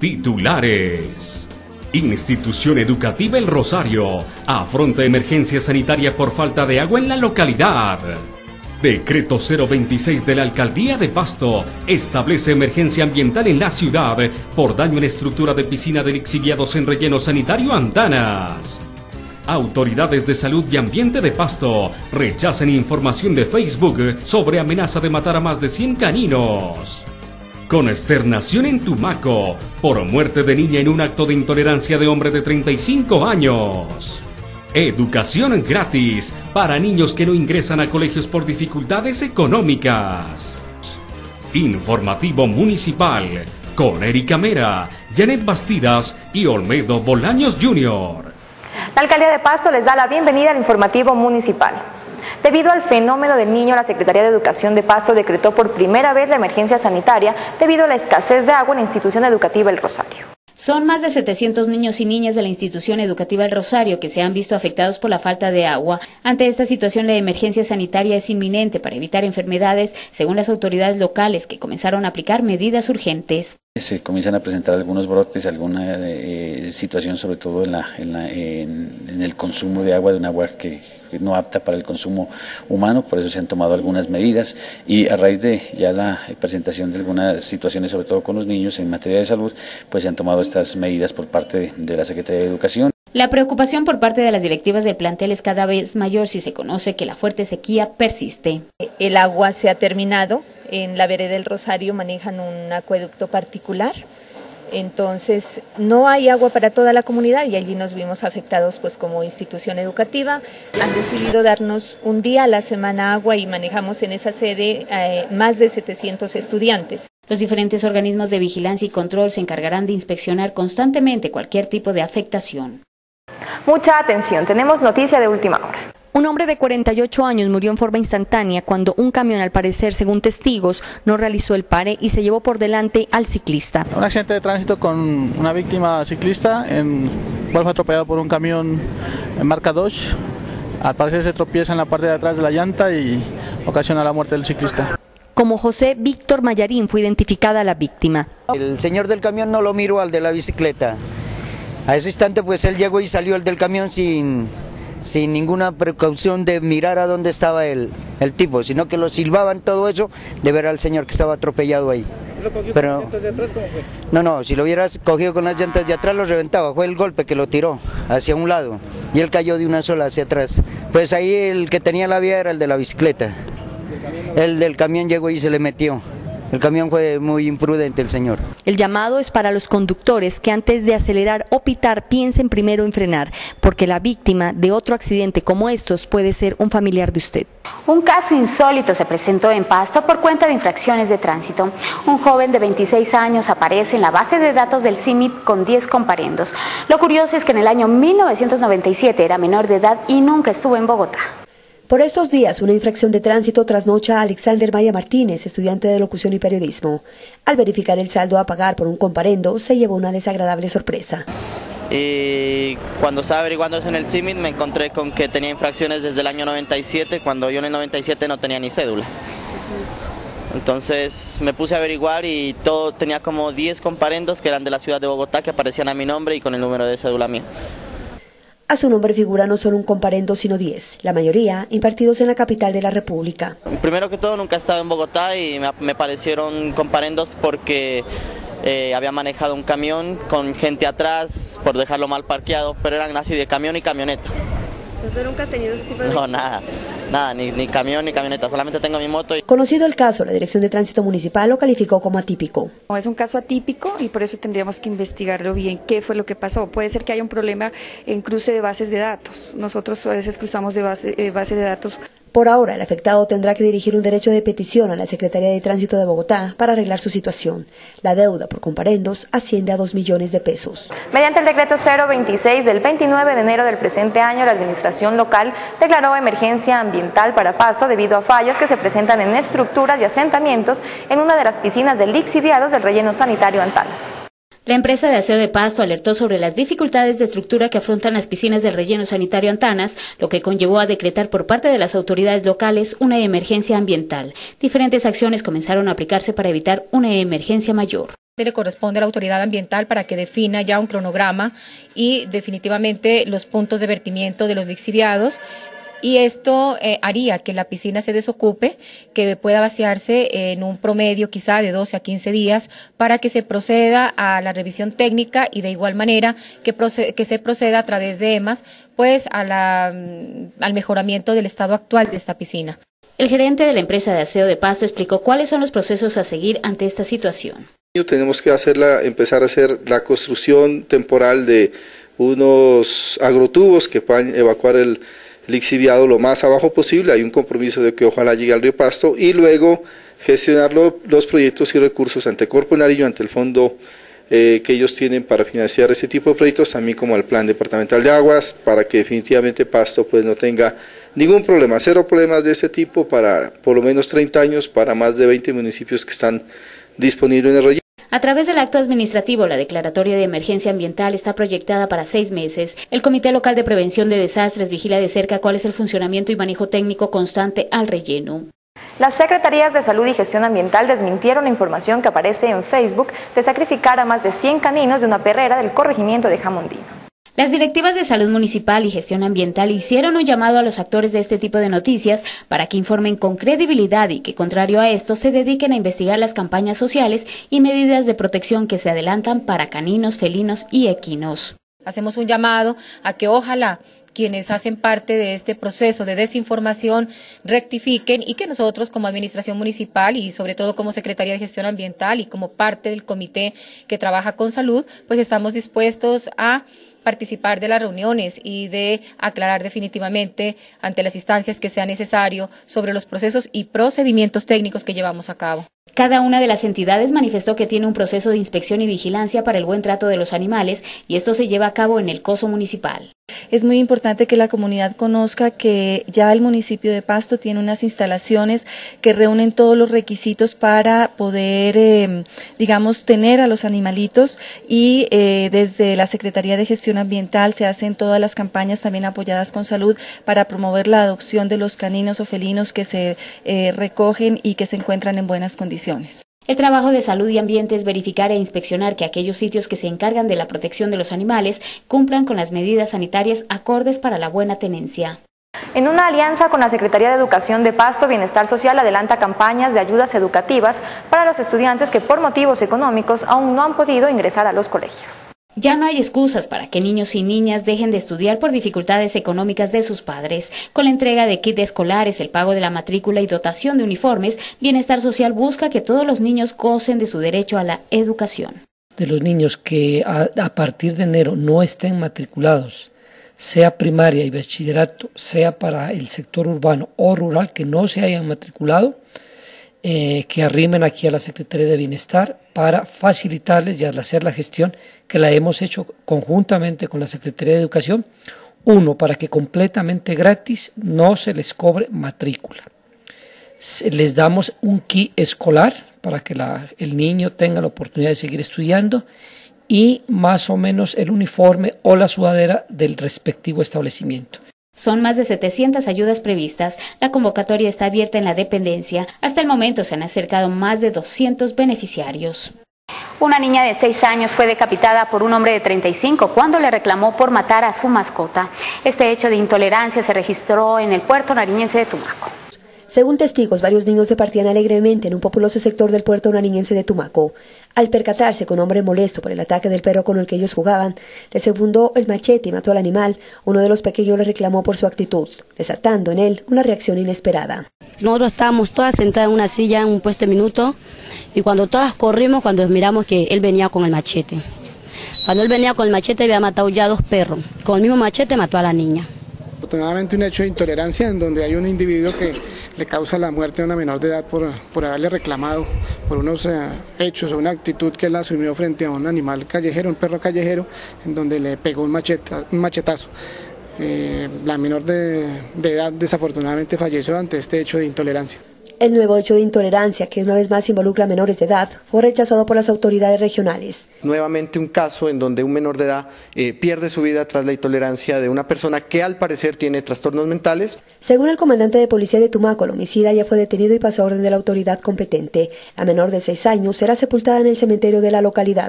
Titulares. Institución Educativa El Rosario afronta emergencia sanitaria por falta de agua en la localidad. Decreto 026 de la Alcaldía de Pasto establece emergencia ambiental en la ciudad por daño en estructura de piscina de lixiviados en relleno sanitario Antanas. Autoridades de Salud y Ambiente de Pasto rechazan información de Facebook sobre amenaza de matar a más de 100 caninos. Consternación en Tumaco por muerte de niña en un acto de intolerancia de hombre de 35 años. Educación gratis para niños que no ingresan a colegios por dificultades económicas. Informativo Municipal con Erika Mera, Janet Bastidas y Olmedo Bolaños Jr. La Alcaldía de Pasto les da la bienvenida al informativo municipal. Debido al fenómeno del niño, la Secretaría de Educación de Pasto decretó por primera vez la emergencia sanitaria debido a la escasez de agua en la institución educativa El Rosario. Son más de 700 niños y niñas de la institución educativa El Rosario que se han visto afectados por la falta de agua. Ante esta situación, la emergencia sanitaria es inminente para evitar enfermedades, según las autoridades locales que comenzaron a aplicar medidas urgentes. Se comienzan a presentar algunos brotes, alguna eh, situación sobre todo en, la, en, el consumo de agua, de un agua que no apta para el consumo humano, por eso se han tomado algunas medidas y a raíz de ya la presentación de algunas situaciones, sobre todo con los niños en materia de salud, pues se han tomado estas medidas por parte de la Secretaría de Educación. La preocupación por parte de las directivas del plantel es cada vez mayor si se conoce que la fuerte sequía persiste. El agua se ha terminado, en la vereda del Rosario manejan un acueducto particular. Entonces, no hay agua para toda la comunidad y allí nos vimos afectados pues como institución educativa. Han decidido darnos un día a la semana agua y manejamos en esa sede eh, más de 700 estudiantes. Los diferentes organismos de vigilancia y control se encargarán de inspeccionar constantemente cualquier tipo de afectación. Mucha atención, tenemos noticia de última hora. Un hombre de 48 años murió en forma instantánea cuando un camión, al parecer, según testigos, no realizó el pare y se llevó por delante al ciclista. Un accidente de tránsito con una víctima ciclista, en cual fue atropellado por un camión en marca Dodge. Al parecer se tropieza en la parte de atrás de la llanta y ocasiona la muerte del ciclista. Como José Víctor Mayarín fue identificada la víctima. El señor del camión no lo miró al de la bicicleta. A ese instante pues él llegó y salió el del camión sin sin ninguna precaución de mirar a dónde estaba el, el tipo, sino que lo silbaban todo eso de ver al señor que estaba atropellado ahí. ¿Lo cogió con las llantas de atrás? ¿Cómo fue? No, no, si lo hubieras cogido con las llantas de atrás lo reventaba, fue el golpe que lo tiró hacia un lado y él cayó de una sola hacia atrás. Pues ahí el que tenía la vía era el de la bicicleta. El del camión llegó y se le metió. El camión fue muy imprudente el señor. El llamado es para los conductores que antes de acelerar o pitar piensen primero en frenar, porque la víctima de otro accidente como estos puede ser un familiar de usted. Un caso insólito se presentó en Pasto por cuenta de infracciones de tránsito. Un joven de 26 años aparece en la base de datos del CIMIT con 10 comparendos. Lo curioso es que en el año 1997 era menor de edad y nunca estuvo en Bogotá. Por estos días, una infracción de tránsito trasnocha a Alexander Maya Martínez, estudiante de locución y periodismo. Al verificar el saldo a pagar por un comparendo, se llevó una desagradable sorpresa. Y cuando estaba averiguando eso en el CIMIT me encontré con que tenía infracciones desde el año 97, cuando yo en el 97 no tenía ni cédula. Entonces me puse a averiguar y todo tenía como 10 comparendos que eran de la ciudad de Bogotá que aparecían a mi nombre y con el número de cédula mía. A su nombre figura no solo un comparendo, sino 10, la mayoría impartidos en la capital de la República. Primero que todo, nunca he estado en Bogotá y me, parecieron comparendos porque eh, había manejado un camión con gente atrás por dejarlo mal parqueado, pero eran así de camión y camioneta. ¿Usted nunca ha tenido ese tipo de.? No, nada. Nada, ni, ni, camión ni camioneta, solamente tengo mi moto. Y... Conocido el caso, la Dirección de Tránsito Municipal lo calificó como atípico. Es un caso atípico y por eso tendríamos que investigarlo bien, qué fue lo que pasó. Puede ser que haya un problema en cruce de bases de datos. Nosotros a veces cruzamos de base, eh, base de datos por ahora, el afectado tendrá que dirigir un derecho de petición a la Secretaría de Tránsito de Bogotá para arreglar su situación. La deuda por comparendos asciende a 2 millones de pesos. Mediante el decreto 026 del 29 de enero del presente año, la Administración local declaró emergencia ambiental para Pasto debido a fallas que se presentan en estructuras y asentamientos en una de las piscinas del lixiviados del relleno sanitario Antanas. La empresa de aseo de Pasto alertó sobre las dificultades de estructura que afrontan las piscinas del relleno sanitario Antanas, lo que conllevó a decretar por parte de las autoridades locales una emergencia ambiental. Diferentes acciones comenzaron a aplicarse para evitar una emergencia mayor. le corresponde a la autoridad ambiental para que defina ya un cronograma y definitivamente los puntos de vertimiento de los lixiviados y esto eh, haría que la piscina se desocupe, que pueda vaciarse en un promedio quizá de 12 a 15 días para que se proceda a la revisión técnica y de igual manera que, que se proceda a través de EMAS pues a la, mm, al mejoramiento del estado actual de esta piscina. El gerente de la empresa de aseo de Pasto explicó cuáles son los procesos a seguir ante esta situación. Tenemos que empezar a hacer la construcción temporal de unos agrotubos que puedan evacuar el, lixiviado lo más abajo posible, hay un compromiso de que ojalá llegue al río Pasto y luego gestionar los proyectos y recursos ante Corpo Nariño, ante el fondo eh, que ellos tienen para financiar ese tipo de proyectos, también como al Plan Departamental de Aguas, para que definitivamente Pasto pues no tenga ningún problema, cero problemas de ese tipo para por lo menos 30 años, para más de 20 municipios que están disponibles en el relleno. A través del acto administrativo, la declaratoria de emergencia ambiental está proyectada para seis meses. El Comité Local de Prevención de Desastres vigila de cerca cuál es el funcionamiento y manejo técnico constante al relleno. Las Secretarías de Salud y Gestión Ambiental desmintieron la información que aparece en Facebook de sacrificar a más de 100 caninos de una perrera del corregimiento de Jamondino. Las directivas de salud municipal y gestión ambiental hicieron un llamado a los actores de este tipo de noticias para que informen con credibilidad y que, contrario a esto, se dediquen a investigar las campañas sociales y medidas de protección que se adelantan para caninos, felinos y equinos. Hacemos un llamado a que ojalá quienes hacen parte de este proceso de desinformación rectifiquen y que nosotros como Administración Municipal y sobre todo como Secretaría de Gestión Ambiental y como parte del comité que trabaja con salud, pues estamos dispuestos a participar de las reuniones y de aclarar definitivamente ante las instancias que sea necesario sobre los procesos y procedimientos técnicos que llevamos a cabo. Cada una de las entidades manifestó que tiene un proceso de inspección y vigilancia para el buen trato de los animales y esto se lleva a cabo en el coso municipal. Es muy importante que la comunidad conozca que ya el municipio de Pasto tiene unas instalaciones que reúnen todos los requisitos para poder, em, digamos, tener a los animalitos y eh, desde la Secretaría de Gestión Ambiental se hacen todas las campañas también apoyadas con salud para promover la adopción de los caninos o felinos que se eh, recogen y que se encuentran en buenas condiciones. El trabajo de salud y ambiente es verificar e inspeccionar que aquellos sitios que se encargan de la protección de los animales cumplan con las medidas sanitarias acordes para la buena tenencia. En una alianza con la Secretaría de Educación de Pasto, Bienestar Social adelanta campañas de ayudas educativas para los estudiantes que por motivos económicos aún no han podido ingresar a los colegios. Ya no hay excusas para que niños y niñas dejen de estudiar por dificultades económicas de sus padres. Con la entrega de kits escolares, el pago de la matrícula y dotación de uniformes, Bienestar Social busca que todos los niños gocen de su derecho a la educación. De los niños que a, partir de enero no estén matriculados, sea primaria y bachillerato, sea para el sector urbano o rural, que no se hayan matriculado, eh, que arrimen aquí a la Secretaría de Bienestar para facilitarles y hacer la gestión que la hemos hecho conjuntamente con la Secretaría de Educación. Uno, para que completamente gratis no se les cobre matrícula. Les damos un kit escolar para que el niño tenga la oportunidad de seguir estudiando y más o menos el uniforme o la sudadera del respectivo establecimiento. Son más de 700 ayudas previstas. La convocatoria está abierta en la dependencia. Hasta el momento se han acercado más de 200 beneficiarios. Una niña de 6 años fue decapitada por un hombre de 35 cuando le reclamó por matar a su mascota. Este hecho de intolerancia se registró en el puerto nariñense de Tumaco. Según testigos, varios niños se partían alegremente en un populoso sector del puerto nariñense de Tumaco. Al percatarse que un hombre molesto por el ataque del perro con el que ellos jugaban, le segundó el machete y mató al animal, uno de los pequeños le reclamó por su actitud, desatando en él una reacción inesperada. Nosotros estábamos todas sentadas en una silla en un puesto de minuto y cuando todas corrimos, cuando miramos que él venía con el machete. Cuando él venía con el machete había matado ya dos perros. Con el mismo machete mató a la niña. Afortunadamente un hecho de intolerancia en donde hay un individuo que le causa la muerte a una menor de edad por, por haberle reclamado por unos eh, hechos o una actitud que él asumió frente a un animal callejero, un perro callejero, en donde le pegó un, machetazo. Eh, la menor de edad desafortunadamente falleció ante este hecho de intolerancia. El nuevo hecho de intolerancia, que una vez más involucra a menores de edad, fue rechazado por las autoridades regionales. Nuevamente un caso en donde un menor de edad eh, pierde su vida tras la intolerancia de una persona que al parecer tiene trastornos mentales. Según el comandante de policía de Tumaco, el homicida ya fue detenido y pasó a orden de la autoridad competente. La menor de seis años será sepultada en el cementerio de la localidad.